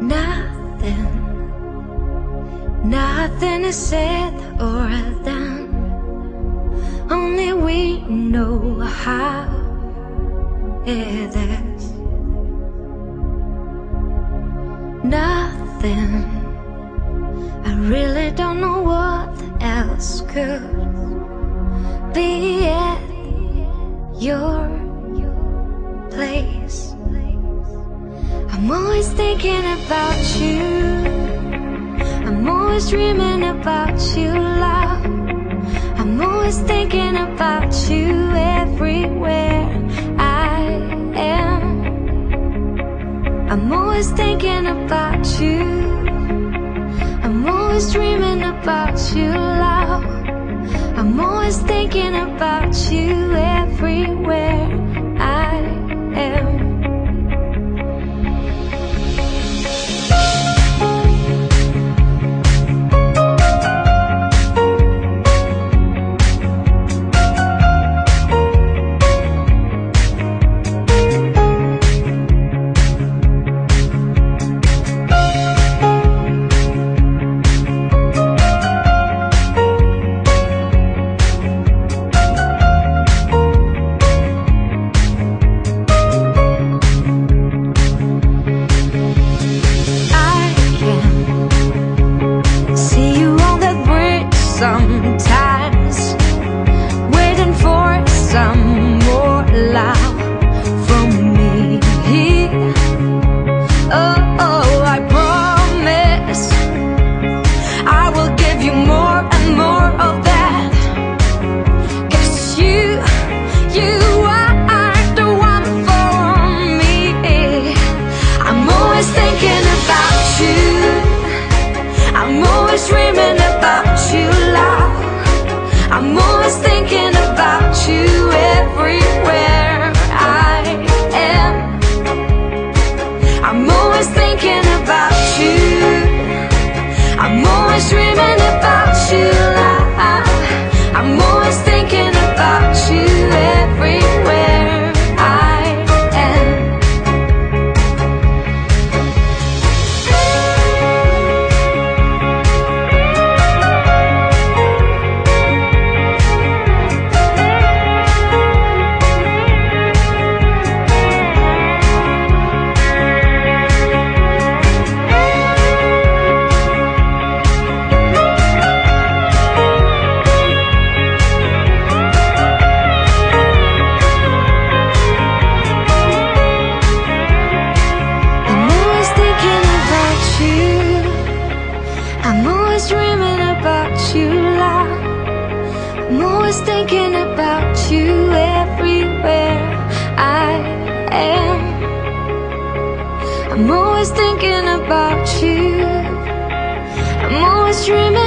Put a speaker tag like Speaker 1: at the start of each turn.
Speaker 1: Nothing, nothing is said or done. Only we know how it is. Nothing, I really don't know what else could be at your place. I'm always thinking about you. I'm always dreaming about you, love. I'm always thinking about you everywhere I am. I'm always thinking about you. I'm always dreaming about you, love. I'm always thinking about you everywhere sometimes, waiting for some more love from me. Oh, oh, I promise I will give you more and more of that. 'Cause you, you are the one for me. I'm always thinking about you. I'm always dreaming about you. I'm always thinking about you everywhere I am. I'm always thinking about you. I'm always dreaming about you. I'm thinking about you everywhere I am. I'm always thinking about you. I'm always dreaming